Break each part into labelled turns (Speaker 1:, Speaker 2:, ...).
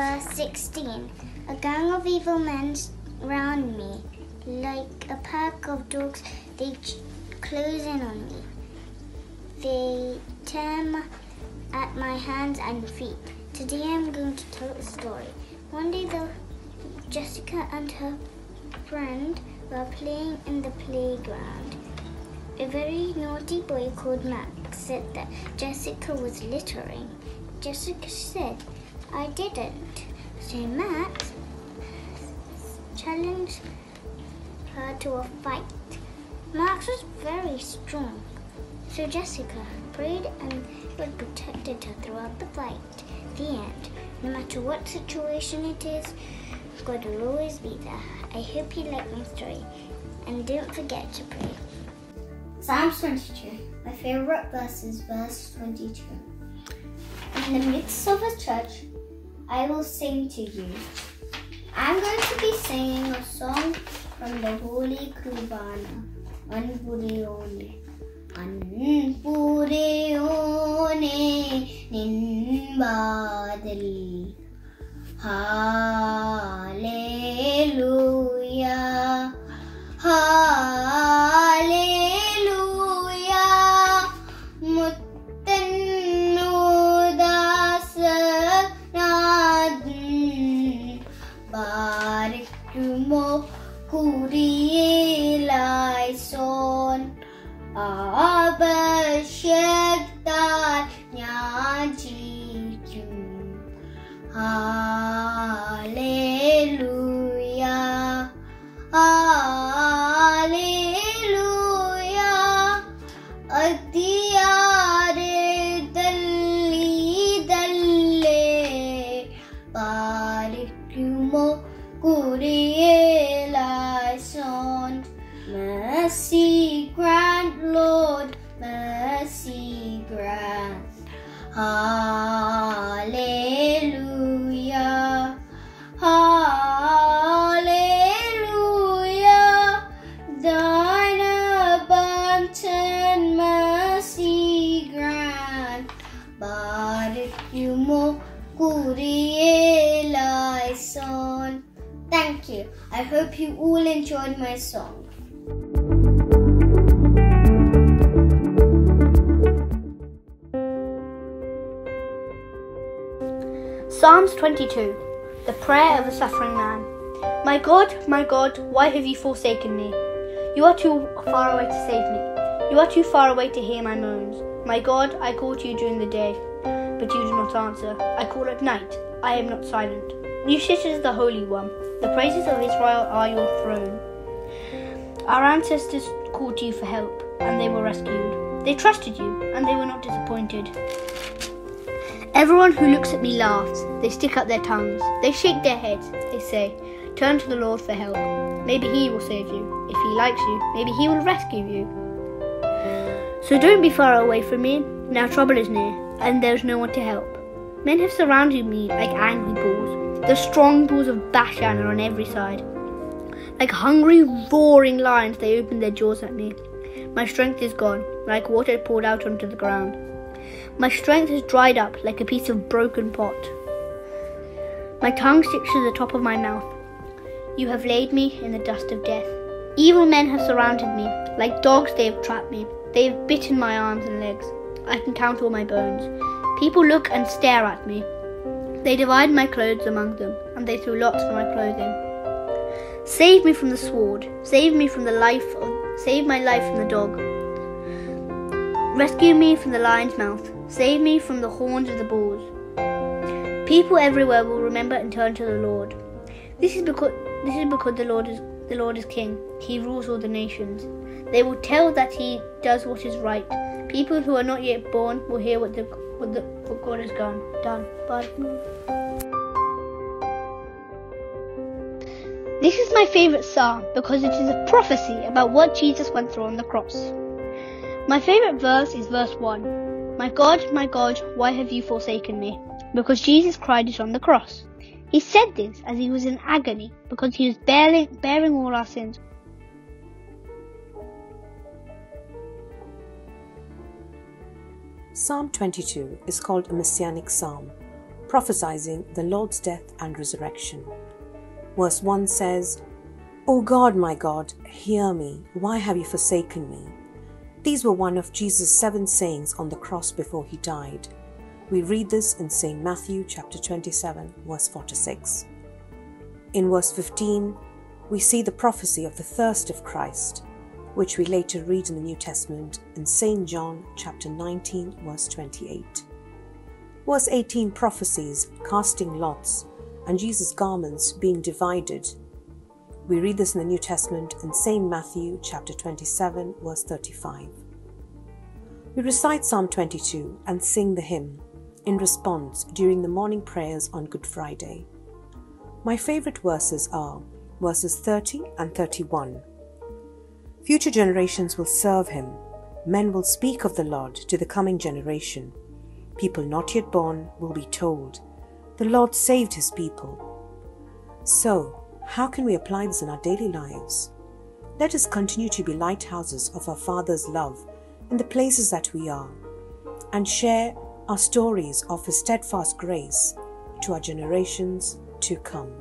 Speaker 1: verse 16. A gang of evil men round me, like a pack of dogs, they ch- close in on me. They tear at my hands and feet. Today I'm going to tell a story. One day, the Jessica and her friend were playing in the playground. A very naughty boy called Max said that Jessica was littering. Jessica said, I didn't. So Max challenged her to a fight. Max was very strong. So Jessica prayed and God protected her throughout the fight. The end. No matter what situation it is, God will always be there. I hope you like my story. And don't forget to pray.
Speaker 2: Psalms 22. My favorite verse is verse 22. In the midst of a church, I will sing to you. I'm going to be singing a song from the Holy Qurbana. Anpurione. Anpurione ninbadil. Hallelujah. Enjoyed my song.
Speaker 3: Psalms 22 The Prayer of a Suffering Man. My God, my God, why have you forsaken me? You are too far away to save me. You are too far away to hear my moans. My God, I call to you during the day, but you do not answer. I call at night, I am not silent. You sit as the Holy One. The praises of Israel are your throne. Our ancestors called you for help, and they were rescued. They trusted you, and they were not disappointed. Everyone who looks at me laughs. They stick up their tongues. They shake their heads. They say, Turn to the Lord for help. Maybe He will save you. If He likes you, maybe He will rescue you. So don't be far away from me. Now trouble is near, and there is no one to help. Men have surrounded me like angry bulls. The strong bulls of Bashan are on every side. Like hungry, roaring lions, they open their jaws at me. My strength is gone, like water poured out onto the ground. My strength has dried up like a piece of broken pot. My tongue sticks to the top of my mouth. You have laid me in the dust of death. Evil men have surrounded me. Like dogs, they have trapped me. They have bitten my arms and legs. I can count all my bones. People look and stare at me. They divide my clothes among them, and they threw lots for my clothing. Save me from the sword. Save me from the life of. Save my life from the dog. Rescue me from the lion's mouth. Save me from the horns of the bulls. People everywhere will remember and turn to the Lord. This is because this is because the Lord is the Lord is king. He rules all the nations. They will tell that he does what is right. People who are not yet born will hear what the what, the, God has done. But this is my favorite psalm because it is a prophecy about what Jesus went through on the cross. My favorite verse is verse 1. My God, my God, why have you forsaken me? Because Jesus cried it on the cross. He said this as he was in agony because he was bearing, bearing all our sins.
Speaker 4: Psalm 22 is called a messianic psalm. prophesying the Lord's death and resurrection. Verse 1 says, O God, my God, hear me. Why have you forsaken me? These were one of Jesus' seven sayings on the cross before he died. We read this in St. Matthew chapter 27, verse 46. In verse 15, we see the prophecy of the thirst of Christ, which we later read in the New Testament in St. John chapter 19, verse 28. Verse 18 prophecies casting lots and Jesus' garments being divided. We read this in the New Testament in St. Matthew chapter 27, verse 35. We recite Psalm 22 and sing the hymn in response during the morning prayers on Good Friday. My favorite verses are verses 30 and 31. Future generations will serve him. Men will speak of the Lord to the coming generation. People not yet born will be told, The Lord saved his people. So, how can we apply this in our daily lives? Let us continue to be lighthouses of our Father's love in the places that we are, and share our stories of His steadfast grace to our generations to come.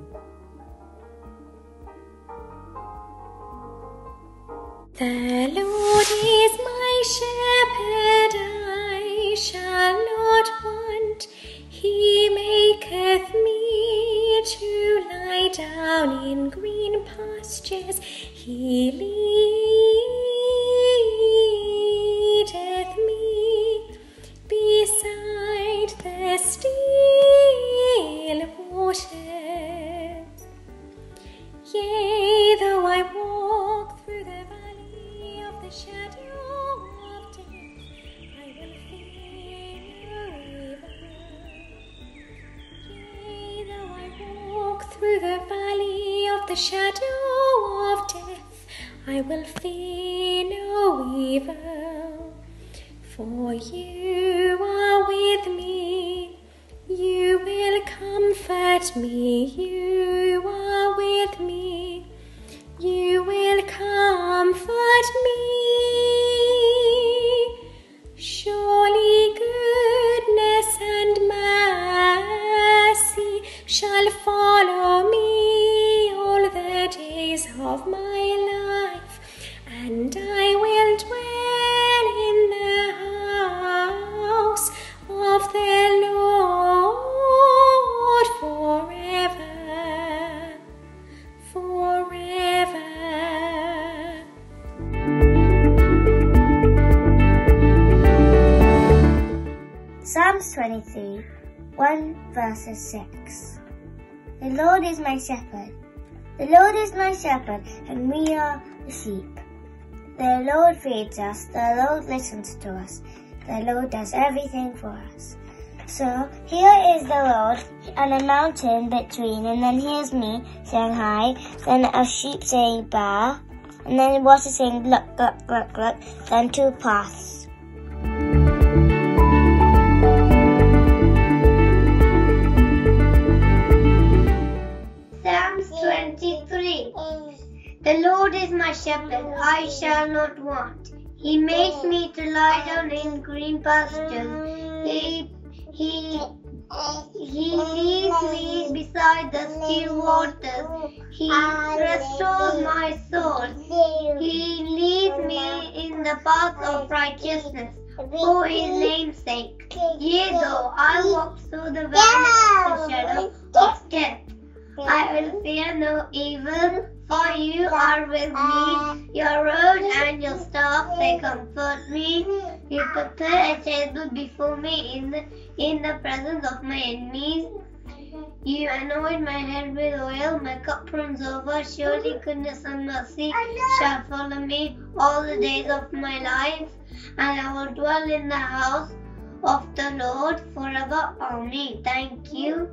Speaker 5: The Lord is my shepherd, I shall not want. He maketh me to lie down in green pastures. He leadeth For you are with me, you will comfort me, you
Speaker 6: 23, 1 verses 6. The Lord is my shepherd. The Lord is my shepherd, and we are the sheep. The Lord feeds us, the Lord listens to us, the Lord does everything for us. So here is the Lord on a mountain between, and then here's me saying hi, then a sheep saying ba, and then water saying look, look, look, look, then two paths.
Speaker 7: 23 The Lord is my shepherd, I shall not want. He makes me to lie down in green pastures. He, he, he leads me beside the still waters. He restores my soul. He leads me in the path of righteousness for his name's sake. Yea, though I walk through the valley of the shadow of death, I will fear no evil, for you are with me. Your rod and your staff they comfort me. You prepare a table before me in the in the presence of my enemies. You anoint my head with oil, my cup runs over. Surely goodness and mercy shall follow me all the days of my life, and I will dwell in the house of the Lord forever. Amen. Thank you.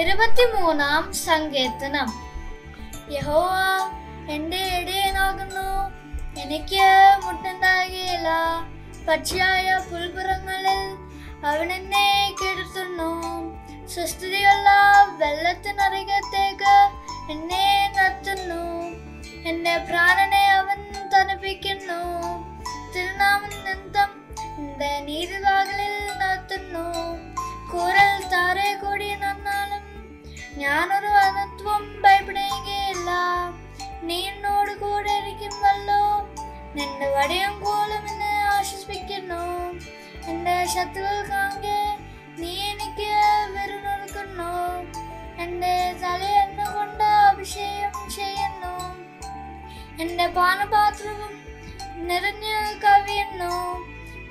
Speaker 8: ഇരുപത്തിമൂന്നാം സങ്കീർത്തനം. യഹോവ എന്റെ നോക്കുന്നു. എനിക്ക് മുട്ടുണ്ടാകുകയില്ല പക്ഷിയായ പുൽപുറങ്ങളിൽ അവൻ എന്നെ കിടത്തുന്നു. സുസ്ഥിതിയുള്ള വെള്ളത്തിനറികത്തേക്ക് എന്നെ നടത്തുന്നു എന്റെ പ്രാണനെ അവൻ തണുപ്പിക്കുന്നു. തിരുനാമൻ നിമിത്തം എന്റെ നീതിവാകളിൽ നടത്തുന്നു. കൂരൽ താരെ കൂടി നന്നാലും ഞാനൊരു അനത്വം ഭയപ്പെടുകയില്ല. നീ എന്നോട് കൂടെ ഇരിക്കുമല്ലോ നിന്റെ വടയും കോലും എന്നെ ആശ്വസിപ്പിക്കുന്നു. എന്റെ ശത്രുക്കൾ നീ എനിക്ക് വെറുനൊടുക്കുന്നു എന്റെ തല എണ്ണ കൊണ്ട് അഭിഷേകം ചെയ്യുന്നു. എന്റെ പാനപാത്രവും നിറഞ്ഞു കവിയുന്നു.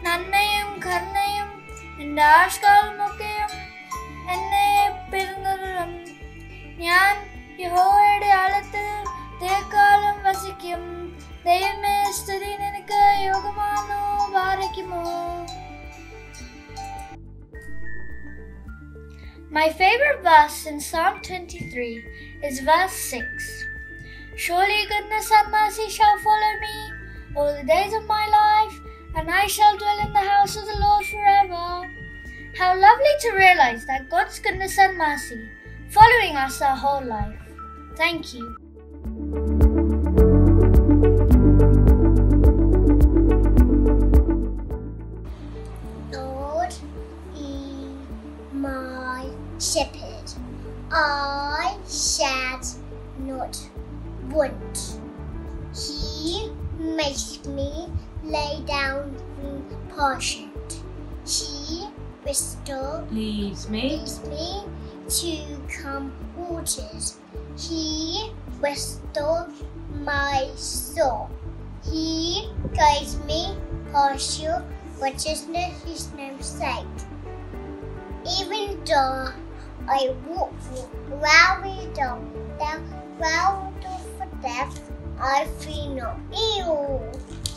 Speaker 8: നന്മയും കരുണയും എന്റെ ആഷ്കാലമൊക്കെയും in Psalm 23 is verse 6. Surely goodness and mercy shall follow me all the days of my life, and I shall dwell in the house of the Lord forever. How lovely to realize that God's goodness and mercy following us our whole life. Thank you.
Speaker 9: Lord be my shepherd. I shall not want. He makes me lay down in pasture. He restores
Speaker 10: Leads me.
Speaker 9: leads me to come waters. He restores my soul. He guides me your righteousness, his name's sake. Even though I walk valley of death, valley of death, I fear no evil.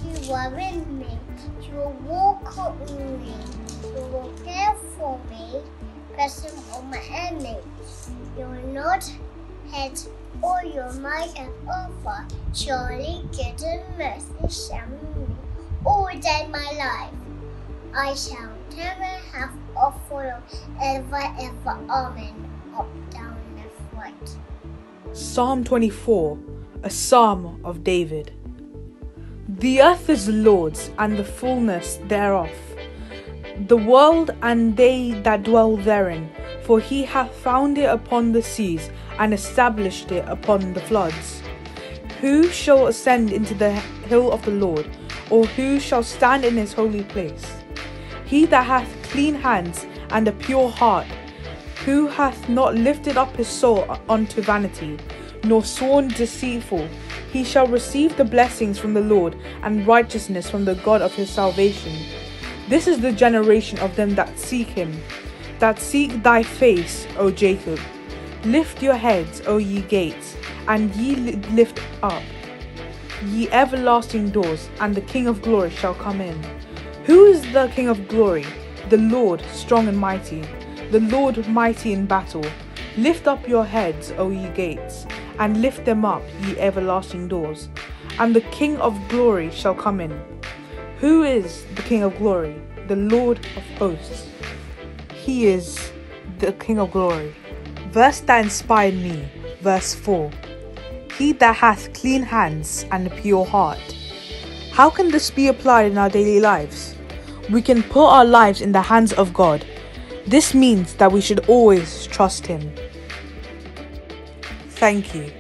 Speaker 9: You are with me. You will walk with me. You will care for me. Present all my enemies. You will not hate or your might and offer. Surely good and mercy shall me all day my life. I shall never have a follow ever, ever, amen. Up, down, left, right.
Speaker 11: Psalm 24, a psalm of David. The earth is the Lord's, and the fullness thereof, the world and they that dwell therein. For he hath founded it upon the seas, and established it upon the floods. Who shall ascend into the hill of the Lord, or who shall stand in his holy place? He that hath clean hands and a pure heart, who hath not lifted up his soul unto vanity, nor sworn deceitful, he shall receive the blessings from the Lord and righteousness from the God of his salvation. This is the generation of them that seek him, that seek thy face, O Jacob. Lift your heads, O ye gates, and ye lift up, ye everlasting doors, and the King of glory shall come in. Who is the King of glory? The Lord strong and mighty, the Lord mighty in battle. Lift up your heads, O ye gates, and lift them up, ye everlasting doors, and the King of glory shall come in. Who is the King of glory? The Lord of hosts. He is the King of glory. Verse that inspired me, verse 4. He that hath clean hands and a pure heart. How can this be applied in our daily lives? We can put our lives in the hands of God. This means that we should always trust Him. Thank you.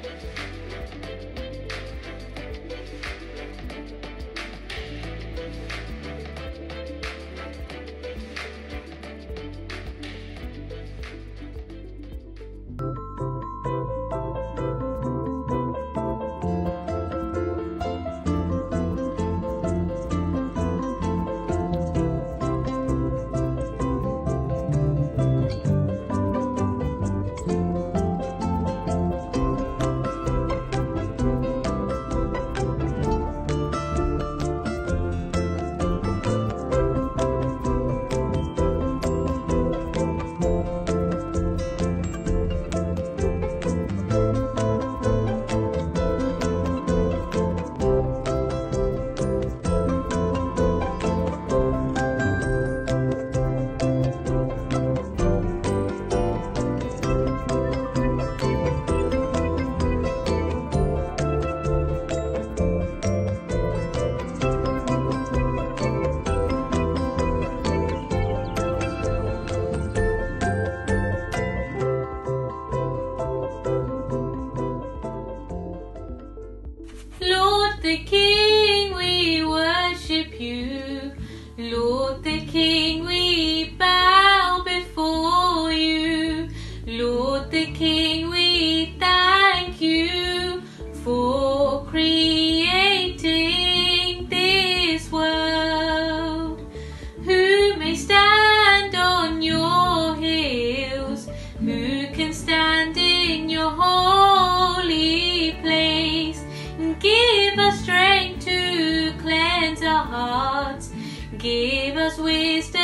Speaker 12: Give us wisdom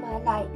Speaker 13: My Light.